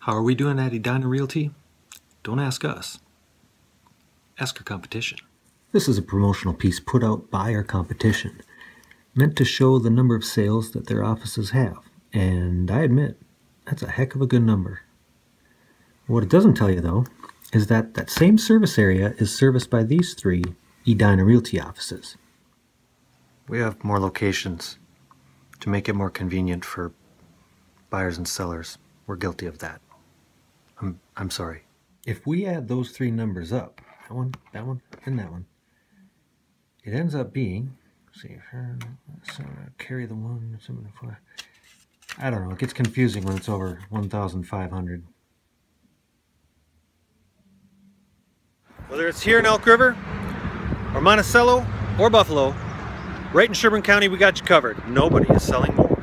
How are we doing at Edina Realty? Don't ask us. Ask our competition. This is a promotional piece put out by our competition, meant to show the number of sales that their offices have. And I admit, that's a heck of a good number. What it doesn't tell you, though, is that that same service area is serviced by these three Edina Realty offices. We have more locations to make it more convenient for buyers and sellers. We're guilty of that. I'm, I'm sorry. If we add those three numbers up, that one, that one, and that one, it ends up being, see, so carry the one, four. I don't know, it gets confusing when it's over 1,500. Whether it's here in Elk River, or Monticello, or Buffalo, right in Sherburne County, we got you covered. Nobody is selling more.